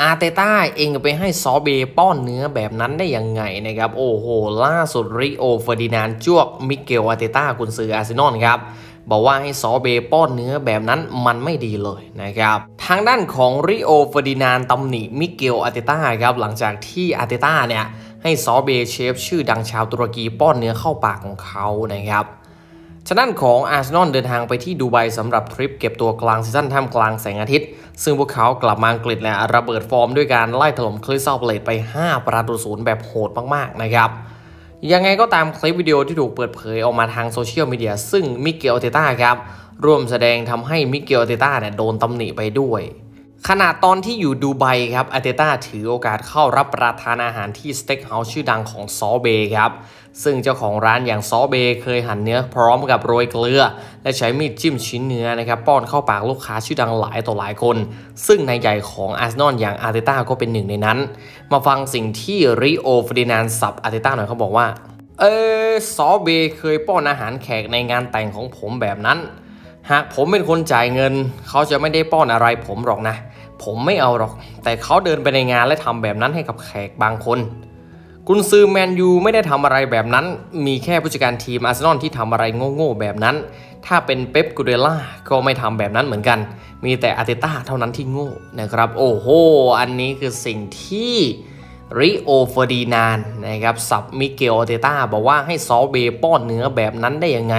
อาร์เตต้าเองไปให้ซอลต์เบป้อนเนื้อแบบนั้นได้ยังไงนะครับ โอ้โห ล่าสุดริโอเฟอร์ดินานจวกมิเกลอาร์เตต้ากุนซืออาร์เซนอลครับบอกว่าให้ซอลต์เบป้อนเนื้อแบบนั้นมันไม่ดีเลยนะครับ ทางด้านของริโอเฟอร์ดินานตำหนิมิเกลอาร์เตต้าครับหลังจากที่อาร์เตต้าเนี่ยให้ซอลต์เบเชฟชื่อดังชาวตุรกีป้อนเนื้อเข้าปากของเขานะครับ ขณะนั้นของอาร์เซนอลเดินทางไปที่ดูไบสำหรับทริปเก็บตัวกลางซีซั่นท่ามกลางแสงอาทิตย์ ซึ่งพวกเขากลับมาอังกฤษและระเบิดฟอร์มด้วยการไล่ถล่มคริสตัลพาเลซไป 5 ประตูศูนย์แบบโหดมากๆนะครับยังไงก็ตามคลิปวิดีโอที่ถูกเปิดเผยออกมาทางโซเชียลมีเดียซึ่งมิเกลอาร์เตต้าครับร่วมแสดงทำให้มิเกลอาร์เตต้าเนี่ยโดนตำหนิไปด้วย ขณะตอนที่อยู่ดูไบครับอาร์เตต้าถือโอกาสเข้ารับประทานอาหารที่สเต็กเฮาส์ชื่อดังของซอลต์เบครับ ซึ่งเจ้าของร้านอย่างซอลต์เบเคยหั่นเนื้อพร้อมกับโรยเกลือ และใช้มีดจิ้มชิ้นเนื้อนะครับป้อนเข้าปากลูกค้าชื่อดังหลายต่อหลายคน ซึ่งในใหญ่ของอาร์เซนอลอย่างอาเตต้าก็เป็นหนึ่งในนั้น มาฟังสิ่งที่ริโอฟดินานสับอาเตต้าหน่อยเขาบอกว่า เออซอเบเคยป้อนอาหารแขกในงานแต่งของผมแบบนั้น หากผมเป็นคนจ่ายเงิน เขาจะไม่ได้ป้อนอะไรผมหรอกนะ ผมไม่เอาหรอก แต่เขาเดินไปในงานและทำแบบนั้นให้กับแขกบางคน กุนซือแมนยูไม่ได้ทำอะไรแบบนั้น มีแค่ผู้จัดการทีมอาร์เซนอลที่ทำอะไรโง่ๆแบบนั้น ถ้าเป็นเป๊ปกูเดล่าก็ไม่ทำแบบนั้นเหมือนกัน มีแต่อาร์เตต้าเท่านั้นที่โง่นะครับ โอ้โห อันนี้คือสิ่งที่ริโอเฟอร์ดินานนะครับสับมิเกลอาร์เตต้าบอกว่าให้ซอลต์เบป้อนเนื้อแบบนั้นได้ยังไง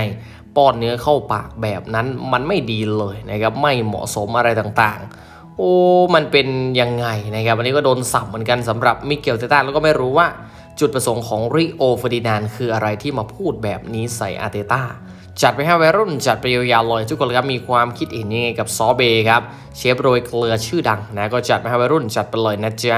ป้อนเนื้อเข้าปากแบบนั้นมันไม่ดีเลยนะครับไม่เหมาะสมอะไรต่างๆ โอ้มันเป็นยังไงนะครับวันนี้ก็โดนสับเหมือนกันสำหรับมิเกลอาร์เตต้าแล้วก็ไม่รู้ว่าจุดประสงค์ของริโอเฟอร์ดินานคืออะไรที่มาพูดแบบนี้ใส่อาเตต้าจัดไปให้วัยรุ่นจัดไปยาวๆเลยทุกคนครับมีความคิดเห็นยังไงกับซอเบครับเชฟโรยเกลือชื่อดังนะก็จัดไปให้วัยรุ่นจัดไปเลยนะจ๊ะ